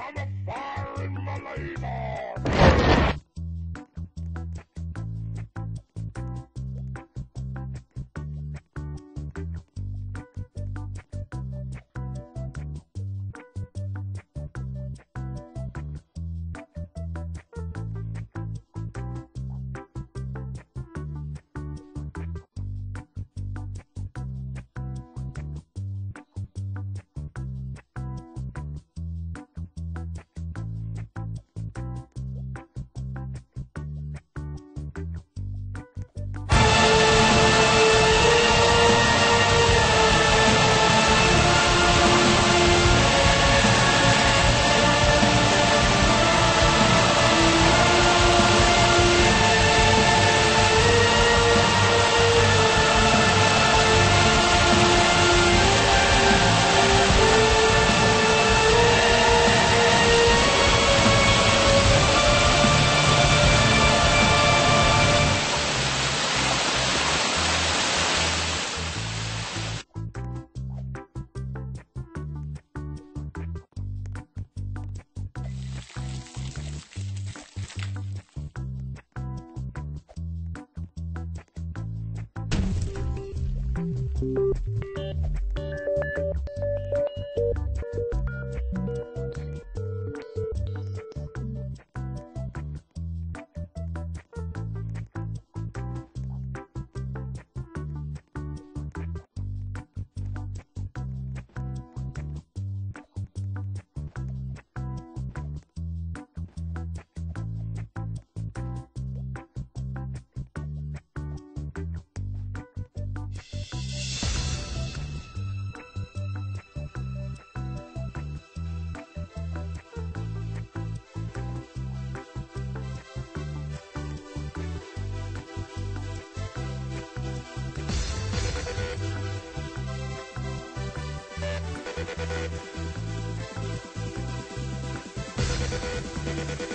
I'm a fire in my labor.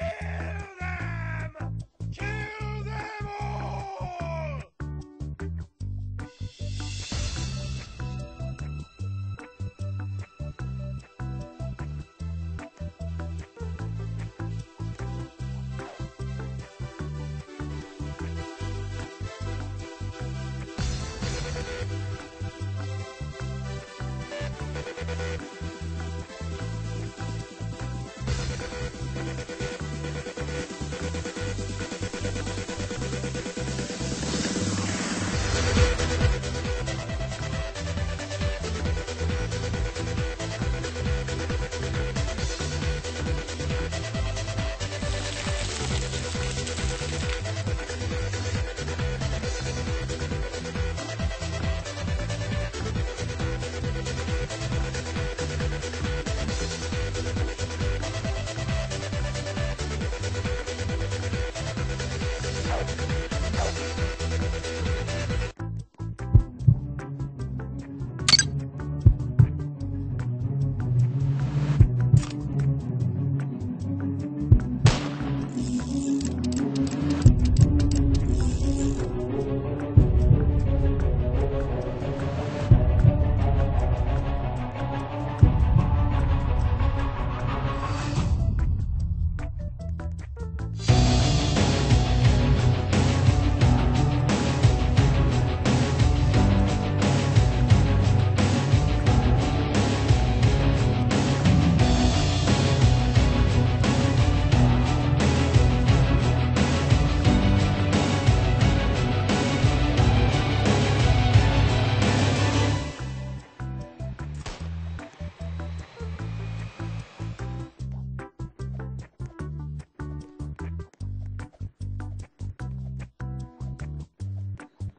Kill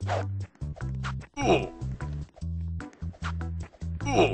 Oh. Oh.